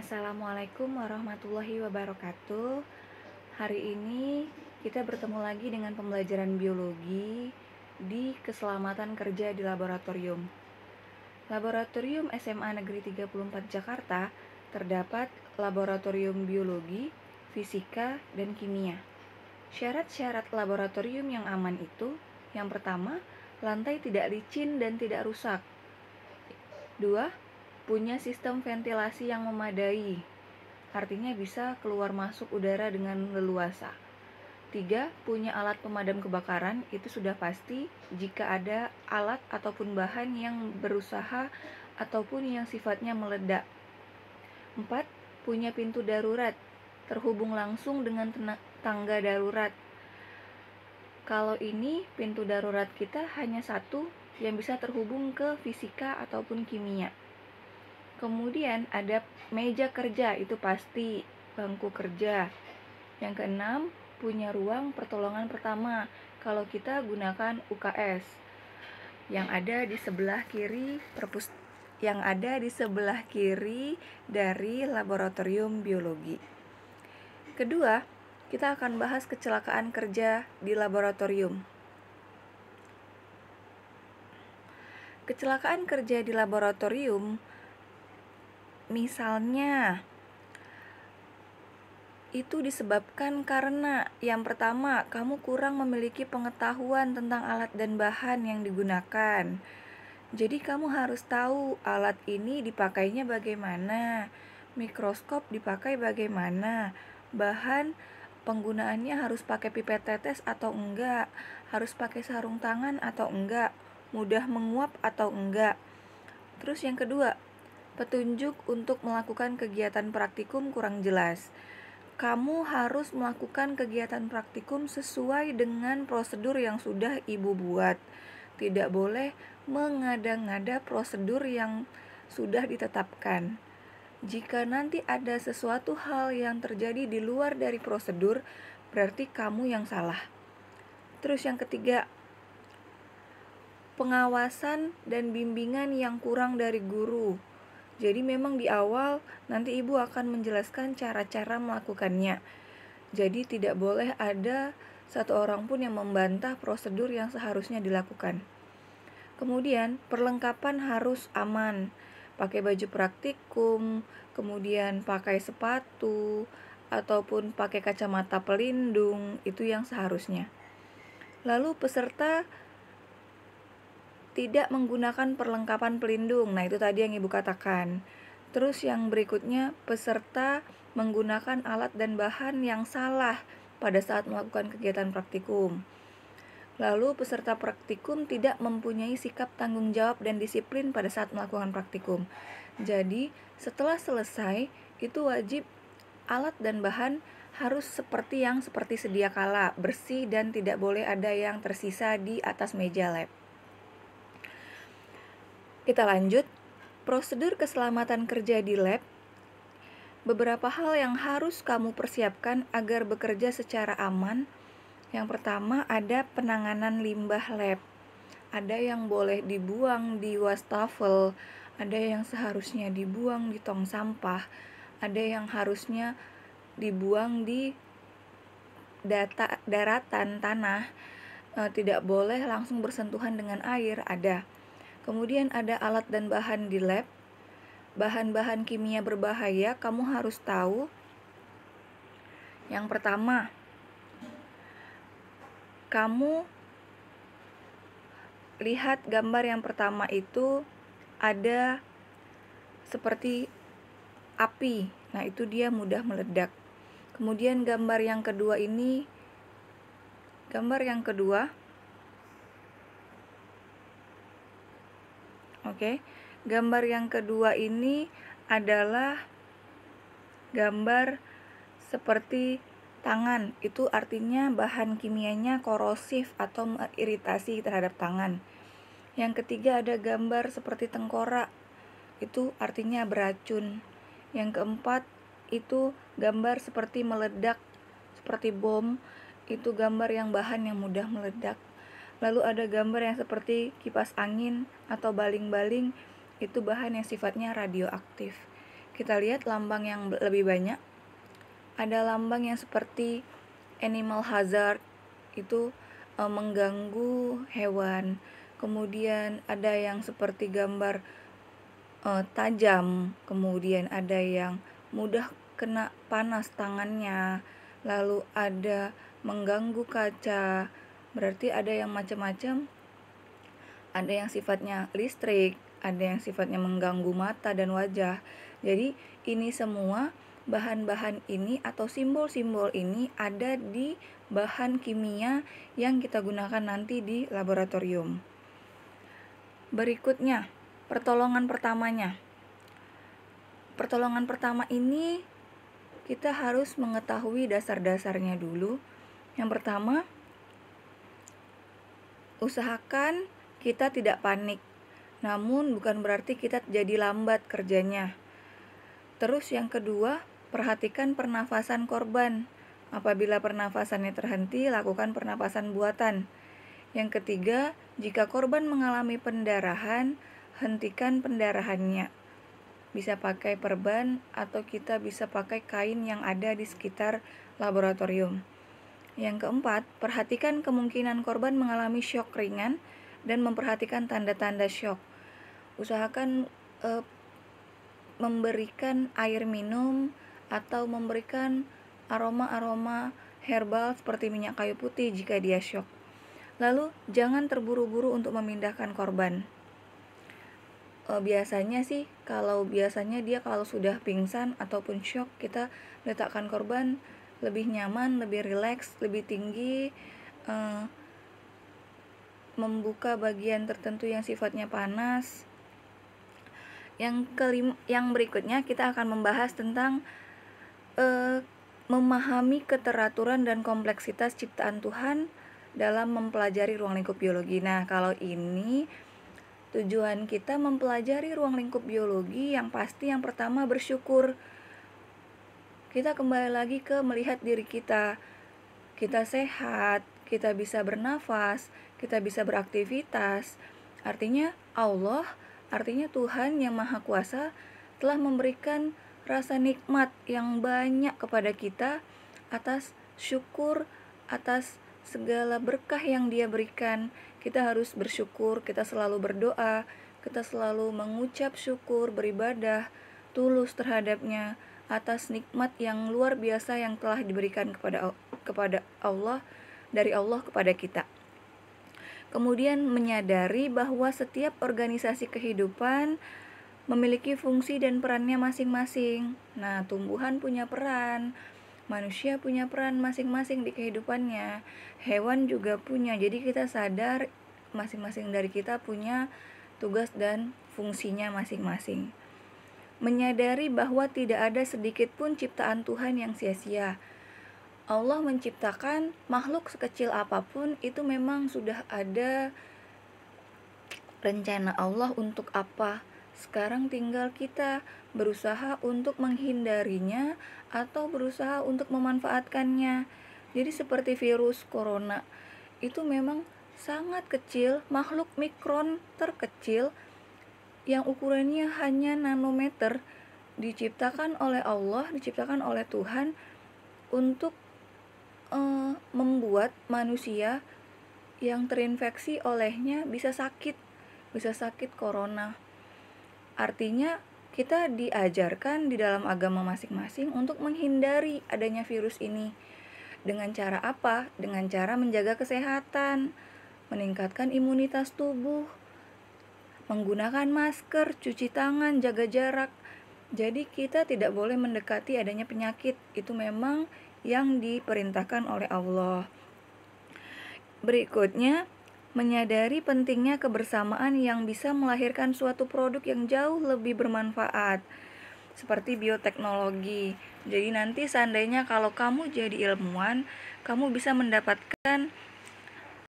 Assalamualaikum warahmatullahi wabarakatuh. Hari ini kita bertemu lagi dengan pembelajaran biologi di keselamatan kerja di laboratorium. Laboratorium SMA Negeri 34 Jakarta terdapat laboratorium biologi, fisika, dan kimia. Syarat-syarat laboratorium yang aman itu, yang pertama, lantai tidak licin dan tidak rusak. Dua, punya sistem ventilasi yang memadai, artinya bisa keluar masuk udara dengan leluasa. Tiga, punya alat pemadam kebakaran, itu sudah pasti jika ada alat ataupun bahan yang berusaha ataupun yang sifatnya meledak. Empat, punya pintu darurat, terhubung langsung dengan tangga darurat. Kalau ini pintu darurat kita hanya satu yang bisa terhubung ke fisika ataupun kimia. Kemudian ada meja kerja, itu pasti bangku kerja. Yang keenam, punya ruang pertolongan pertama kalau kita gunakan UKS yang ada di sebelah kiri perpus yang ada di sebelah kiri dari laboratorium biologi. Kedua, kita akan bahas kecelakaan kerja di laboratorium. Kecelakaan kerja di laboratorium Misalnya, itu disebabkan karena yang pertama, kamu kurang memiliki pengetahuan tentang alat dan bahan yang digunakan. Jadi kamu harus tahu alat ini dipakainya bagaimana, mikroskop dipakai bagaimana, bahan penggunaannya harus pakai pipet tetes atau enggak, harus pakai sarung tangan atau enggak, mudah menguap atau enggak. Terus yang kedua, Petunjuk untuk melakukan kegiatan praktikum kurang jelas. Kamu harus melakukan kegiatan praktikum sesuai dengan prosedur yang sudah Ibu buat. Tidak boleh mengada-ngada prosedur yang sudah ditetapkan. Jika nanti ada sesuatu hal yang terjadi di luar dari prosedur, berarti kamu yang salah. Terus yang ketiga, pengawasan dan bimbingan yang kurang dari guru. Jadi memang di awal nanti ibu akan menjelaskan cara-cara melakukannya. Jadi tidak boleh ada satu orang pun yang membantah prosedur yang seharusnya dilakukan. Kemudian perlengkapan harus aman. Pakai baju praktikum, kemudian pakai sepatu ataupun pakai kacamata pelindung, itu yang seharusnya. Lalu peserta tidak menggunakan perlengkapan pelindung. Nah, itu tadi yang Ibu katakan. Terus yang berikutnya, peserta menggunakan alat dan bahan yang salah pada saat melakukan kegiatan praktikum. Lalu peserta praktikum tidak mempunyai sikap tanggung jawab dan disiplin pada saat melakukan praktikum. Jadi, setelah selesai, itu wajib alat dan bahan harus seperti yang seperti sedia kala, bersih dan tidak boleh ada yang tersisa di atas meja lab. Kita lanjut. Prosedur keselamatan kerja di lab. Beberapa hal yang harus kamu persiapkan agar bekerja secara aman. Yang pertama ada penanganan limbah lab. Ada yang boleh dibuang di wastafel, ada yang seharusnya dibuang di tong sampah, ada yang harusnya dibuang di data daratan tanah. E, tidak boleh langsung bersentuhan dengan air, ada Kemudian ada alat dan bahan di lab. Bahan-bahan kimia berbahaya kamu harus tahu. Yang pertama, kamu lihat gambar yang pertama itu ada seperti api. Nah, itu dia mudah meledak. Kemudian gambar yang kedua ini gambar yang kedua Oke. Gambar yang kedua ini adalah gambar seperti tangan. Itu artinya bahan kimianya korosif atau iritasi terhadap tangan. Yang ketiga ada gambar seperti tengkorak. Itu artinya beracun. Yang keempat itu gambar seperti meledak seperti bom. Itu gambar yang bahan yang mudah meledak. Lalu ada gambar yang seperti kipas angin atau baling-baling, itu bahan yang sifatnya radioaktif. kita lihat lambang yang lebih banyak. Ada lambang yang seperti animal hazard itu e, mengganggu hewan. Kemudian ada yang seperti gambar e, tajam, kemudian ada yang mudah kena panas tangannya. Lalu ada mengganggu kaca. Berarti ada yang macam-macam. Ada yang sifatnya listrik, ada yang sifatnya mengganggu mata dan wajah. Jadi, ini semua bahan-bahan ini atau simbol-simbol ini ada di bahan kimia yang kita gunakan nanti di laboratorium. Berikutnya, pertolongan pertamanya. Pertolongan pertama ini kita harus mengetahui dasar-dasarnya dulu. Yang pertama, usahakan kita tidak panik namun bukan berarti kita jadi lambat kerjanya. Terus yang kedua, perhatikan pernafasan korban. Apabila pernafasannya terhenti, lakukan pernafasan buatan. Yang ketiga, jika korban mengalami pendarahan, hentikan pendarahannya. Bisa pakai perban atau kita bisa pakai kain yang ada di sekitar laboratorium. Yang keempat, perhatikan kemungkinan korban mengalami syok ringan dan memperhatikan tanda-tanda syok usahakan uh, memberikan air minum atau memberikan aroma-aroma herbal seperti minyak kayu putih jika dia shock. Lalu jangan terburu-buru untuk memindahkan korban. E, biasanya sih kalau biasanya dia kalau sudah pingsan ataupun shock kita letakkan korban lebih nyaman, lebih rileks, lebih tinggi, e, membuka bagian tertentu yang sifatnya panas, yang kelima, yang berikutnya kita akan membahas tentang uh, memahami keteraturan dan kompleksitas ciptaan Tuhan dalam mempelajari ruang lingkup biologi. Nah, kalau ini tujuan kita mempelajari ruang lingkup biologi yang pasti yang pertama bersyukur. Kita kembali lagi ke melihat diri kita. Kita sehat, kita bisa bernafas, kita bisa beraktivitas. Artinya Allah Artinya Tuhan yang Maha Kuasa telah memberikan rasa nikmat yang banyak kepada kita atas syukur atas segala berkah yang Dia berikan. Kita harus bersyukur, kita selalu berdoa, kita selalu mengucap syukur, beribadah tulus terhadapnya atas nikmat yang luar biasa yang telah diberikan kepada kepada Allah dari Allah kepada kita kemudian menyadari bahwa setiap organisasi kehidupan memiliki fungsi dan perannya masing-masing. Nah, tumbuhan punya peran, manusia punya peran masing-masing di kehidupannya, hewan juga punya. Jadi, kita sadar masing-masing dari kita punya tugas dan fungsinya masing-masing. Menyadari bahwa tidak ada sedikit pun ciptaan Tuhan yang sia-sia Allah menciptakan makhluk sekecil apa pun itu memang sudah ada rencana Allah untuk apa. Sekarang tinggal kita berusaha untuk menghindarinya atau berusaha untuk memanfaatkannya. Jadi seperti virus corona itu memang sangat kecil, makhluk mikron terkecil yang ukurannya hanya nanometer diciptakan oleh Allah, diciptakan oleh Tuhan untuk uh, membuat manusia yang terinfeksi olehnya bisa sakit, bisa sakit corona. Artinya, kita diajarkan di dalam agama masing-masing untuk menghindari adanya virus ini. Dengan cara apa? Dengan cara menjaga kesehatan, meningkatkan imunitas tubuh, menggunakan masker, cuci tangan, jaga jarak. Jadi, kita tidak boleh mendekati adanya penyakit. Itu memang yang diperintahkan oleh Allah. Berikutnya, menyadari pentingnya kebersamaan yang bisa melahirkan suatu produk yang jauh lebih bermanfaat, seperti bioteknologi. Jadi, nanti seandainya kalau kamu jadi ilmuwan, kamu bisa mendapatkan